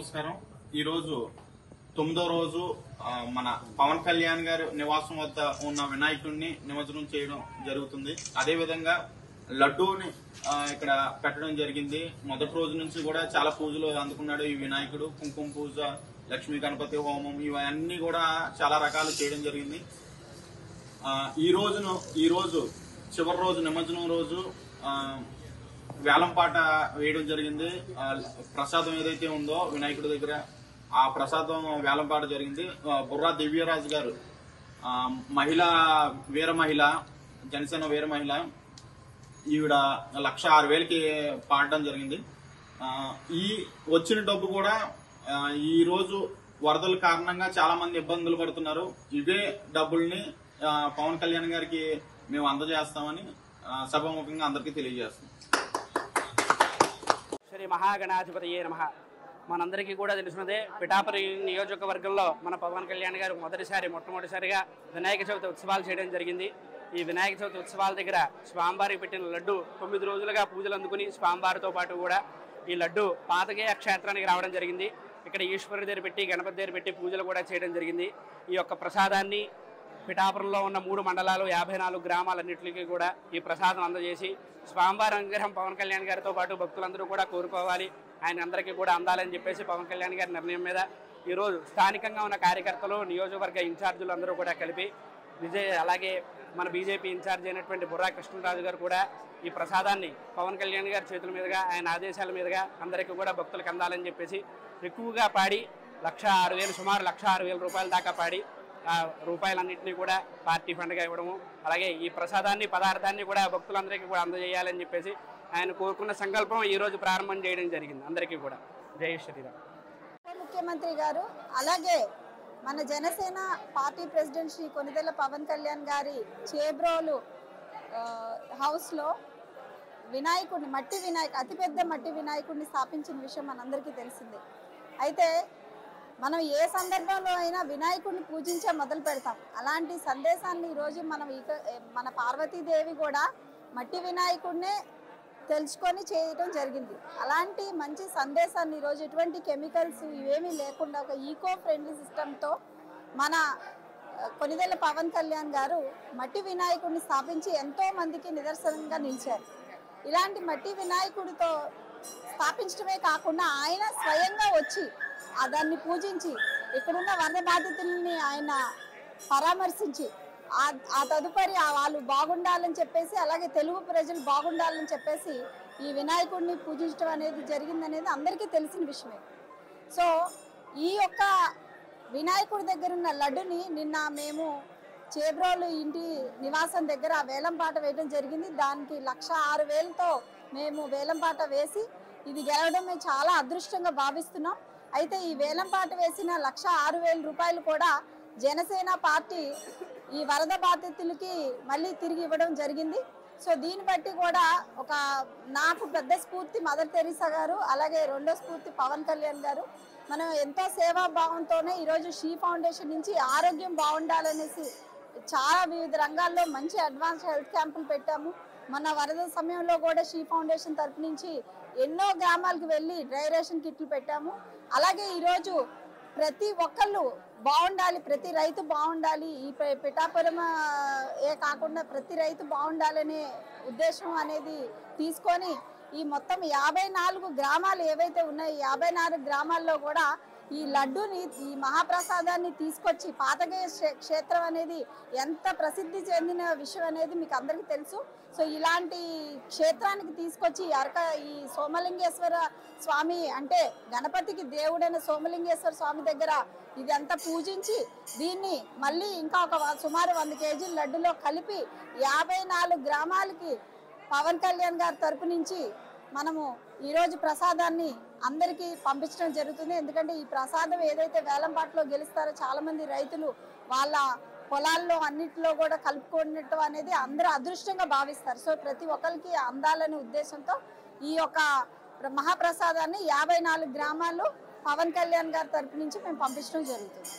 నమస్కారం. ఈరోజు తొమ్మిదో రోజు మన పవన్ కళ్యాణ్ గారు నివాసం వద్ద ఉన్న వినాయకుడిని నిమజ్జనం చేయడం జరుగుతుంది. అదేవిధంగా లడ్డూని ఇక్కడ పెట్టడం జరిగింది. మొదటి రోజు నుంచి కూడా చాలా పూజలు అందుకున్నాడు ఈ వినాయకుడు. కుంకుమ పూజ లక్ష్మీ గణపతి హోమం ఇవన్నీ కూడా చాలా రకాలు చేయడం జరిగింది. ఈ రోజును ఈ రోజు చివరి రోజు నిమజ్జనం రోజు వేలం పాట వేయడం జరిగింది. ప్రసాదం ఏదైతే ఉందో వినాయకుడి దగ్గర ఆ ప్రసాదం వేలం పాట జరిగింది బుర్రా దివ్యరాజు గారు మహిళ వీర మహిళ జనసేన వీర మహిళ ఈవిడ లక్ష ఆరు వేలకి పాడడం జరిగింది. ఈ వచ్చిన డబ్బు కూడా ఈరోజు వరదల కారణంగా చాలా మంది ఇబ్బందులు పడుతున్నారు. ఇవే డబ్బుల్ని పవన్ కళ్యాణ్ గారికి మేము అందజేస్తామని సభాముఖంగా అందరికీ తెలియజేస్తున్నాం. శ్రీ మహాగణాధిపతయే నమ. మనందరికీ కూడా తెలిసినదే పిఠాపురి నియోజకవర్గంలో మన పవన్ కళ్యాణ్ గారు మొదటిసారి మొట్టమొదటిసారిగా వినాయక చవితి ఉత్సవాలు చేయడం జరిగింది. ఈ వినాయక చవితి ఉత్సవాల దగ్గర స్వామివారికి పెట్టిన లడ్డు తొమ్మిది రోజులుగా పూజలు అందుకుని స్వామివారితో పాటు కూడా ఈ లడ్డు పాతగేయ క్షేత్రానికి రావడం జరిగింది. ఇక్కడ ఈశ్వరుడి దగ్గర పెట్టి గణపతి దగ్గర పెట్టి పూజలు కూడా చేయడం జరిగింది. ఈ యొక్క ప్రసాదాన్ని పిఠాపురంలో ఉన్న మూడు మండలాలు యాభై నాలుగు గ్రామాలన్నింటికి కూడా ఈ ప్రసాదం అందజేసి స్వామివారి అనుగ్రహం పవన్ కళ్యాణ్ గారితో పాటు భక్తులందరూ కూడా కోరుకోవాలి. ఆయన అందరికీ కూడా అందాలని చెప్పేసి పవన్ కళ్యాణ్ గారి నిర్ణయం మీద ఈరోజు స్థానికంగా ఉన్న కార్యకర్తలు నియోజకవర్గ ఇన్ఛార్జీలు అందరూ కూడా కలిపి విజయ్ అలాగే మన బీజేపీ ఇన్ఛార్జ్ అయినటువంటి బుర్రా కృష్ణరాజు గారు కూడా ఈ ప్రసాదాన్ని పవన్ కళ్యాణ్ గారి చేతుల మీదుగా ఆయన ఆదేశాల మీదుగా అందరికీ కూడా భక్తులకు అందాలని చెప్పేసి ఎక్కువగా పాడి లక్ష ఆరు వేలు సుమారు లక్ష ఆరు వేల రూపాయల దాకా పాడి రూపాయలన్నింటినీ కూడా పార్టీ ఫండ్గా ఇవ్వడము అలాగే ఈ ప్రసాదాన్ని పదార్థాన్ని కూడా భక్తులందరికీ కూడా అందజేయాలని చెప్పేసి ఆయన కోరుకున్న సంకల్పం ఈరోజు ప్రారంభం చేయడం జరిగింది. అందరికీ కూడా. జై శ్రీరామ్. ముఖ్యమంత్రి గారు. అలాగే మన జనసేన పార్టీ ప్రెసిడెంట్ శ్రీ కొనిదెల పవన్ కళ్యాణ్ గారి చేబ్రోలు హౌస్లో వినాయకుడిని మట్టి వినాయక అతిపెద్ద మట్టి వినాయకుడిని స్థాపించిన విషయం మనందరికీ తెలిసిందే. అయితే మనం ఏ సందర్భంలో అయినా వినాయకుడిని పూజించే మొదలు పెడతాం. అలాంటి సందేశాన్ని ఈరోజు మనం ఇక మన పార్వతీదేవి కూడా మట్టి వినాయకుడినే తెలుసుకొని చేయడం జరిగింది. అలాంటి మంచి సందేశాన్ని ఈరోజు ఎటువంటి కెమికల్స్ ఇవేమీ లేకుండా ఒక ఈకో ఫ్రెండ్లీ సిస్టంతో మన కొనిదెల పవన్ కళ్యాణ్ గారు మట్టి వినాయకుడిని స్థాపించి ఎంతో మందికి నిదర్శనంగా నిలిచారు. ఇలాంటి మట్టి వినాయకుడితో స్థాపించడమే కాకుండా ఆయన స్వయంగా వచ్చి దాన్ని పూజించి ఇక్కడున్న వరద బాధితుల్ని ఆయన పరామర్శించి ఆ- తదుపరి వాళ్ళు బాగుండాలని చెప్పేసి అలాగే తెలుగు ప్రజలు బాగుండాలని చెప్పేసి ఈ వినాయకుడిని పూజించడం అనేది జరిగిందనేది అందరికీ తెలిసిన విషయమే. సో ఈ యొక్క వినాయకుడి దగ్గర ఉన్న లడ్డుని నిన్న మేము చేబ్రోలు ఇంటి నివాసం దగ్గర వేలం పాట వేయడం జరిగింది. దానికి లక్ష ఆరు వేలతో మేము వేలం పాట వేసి ఇది గెలవడం మేము చాలా అదృష్టంగా భావిస్తున్నాం. అయితే ఈ వేలం పాట వేసిన లక్ష ఆరు వేల రూపాయలు కూడా జనసేన పార్టీ ఈ వరద బాధితులకి మళ్ళీ తిరిగి ఇవ్వడం జరిగింది. సో దీన్ని బట్టి కూడా ఒక నాకు పెద్ద స్ఫూర్తి మదర్ తెరీసా గారు అలాగే రెండో స్ఫూర్తి పవన్ కళ్యాణ్ గారు. మనం ఎంతో సేవా భావంతోనే ఈరోజు షీ ఫౌండేషన్ నుంచి ఆరోగ్యం బాగుండాలనేసి చాలా వివిధ రంగాల్లో మంచి అడ్వాన్స్ హెల్త్ క్యాంపులు పెట్టాము. మన వరద సమయంలో కూడా షీ ఫౌండేషన్ తరపు నుంచి ఎన్నో గ్రామాలకు వెళ్ళి డ్రై రేషన్ కిట్లు పెట్టాము. అలాగే ఈరోజు ప్రతి ఒక్కళ్ళు బాగుండాలి ప్రతి రైతు బాగుండాలి ఈ పిఠాపురం ఏ కాకుండా ప్రతి రైతు బాగుండాలనే ఉద్దేశం అనేది తీసుకొని ఈ మొత్తం యాభై నాలుగు గ్రామాలు ఏవైతే ఉన్నాయో యాభై నాలుగు గ్రామాల్లో కూడా ఈ లడ్డూని ఈ మహాప్రసాదాన్ని తీసుకొచ్చి పాతగయ క్షేత్రం అనేది ఎంత ప్రసిద్ధి చెందిన విషయం అనేది మీకు అందరికీ తెలుసు. సో ఇలాంటి క్షేత్రానికి తీసుకొచ్చి అరక ఈ సోమలింగేశ్వర స్వామి అంటే గణపతికి దేవుడైన సోమలింగేశ్వర స్వామి దగ్గర ఇదంతా పూజించి దీన్ని మళ్ళీ ఇంకా ఒక వ- సుమారు వంద కేజీల లడ్డులో కలిపి యాభై నాలుగు గ్రామాలకి పవన్ కళ్యాణ్ గారి తరపు నుంచి మనము ఈరోజు ప్రసాదాన్ని అందరికీ పంపించడం జరుగుతుంది. ఎందుకంటే ఈ ప్రసాదం ఏదైతే వేలంపాట్లో గెలుస్తారో చాలా మంది రైతులు వాళ్ళ పొలాల్లో అన్నిటిలో కూడా కలుపుకున్నట్టు అనేది అందరూ అదృష్టంగా భావిస్తారు. సో ప్రతి ఒక్కరికి అందాలనే ఉద్దేశంతో ఈ యొక్క మహాప్రసాదాన్ని యాభై నాలుగు గ్రామాలు పవన్ కళ్యాణ్ గారి తరపు నుంచి మేము పంపించడం జరుగుతుంది.